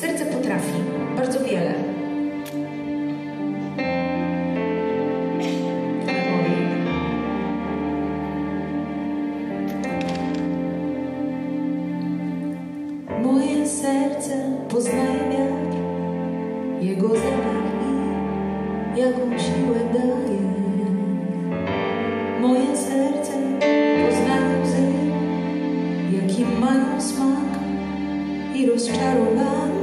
Serce potrafi bardzo wiele. Moje serce poznaje wiatr, jego zapach i jaką siłę daje. Moje serce poznaje łzy, jaki mają smak i rozczarowanie.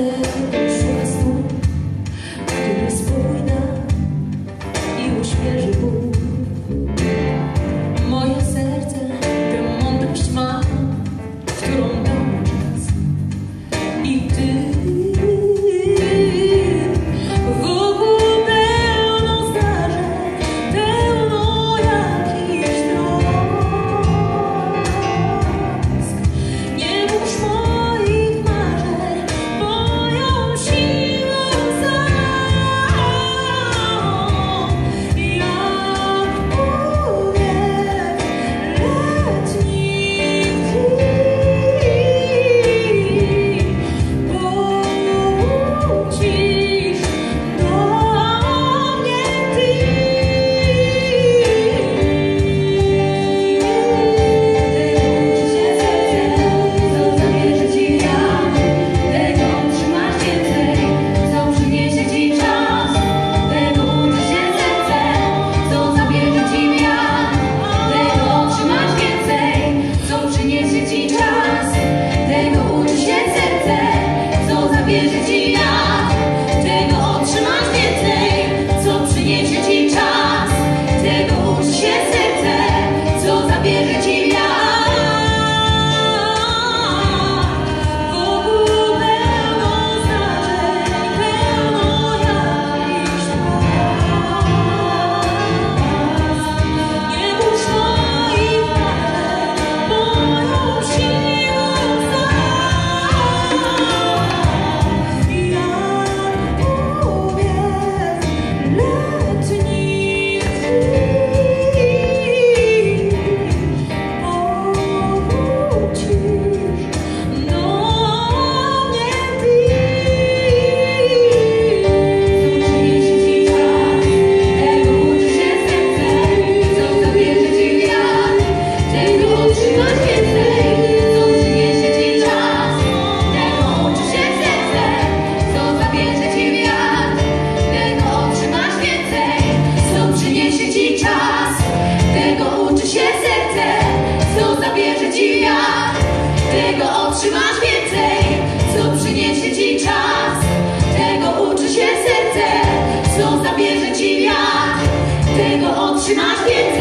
to she might get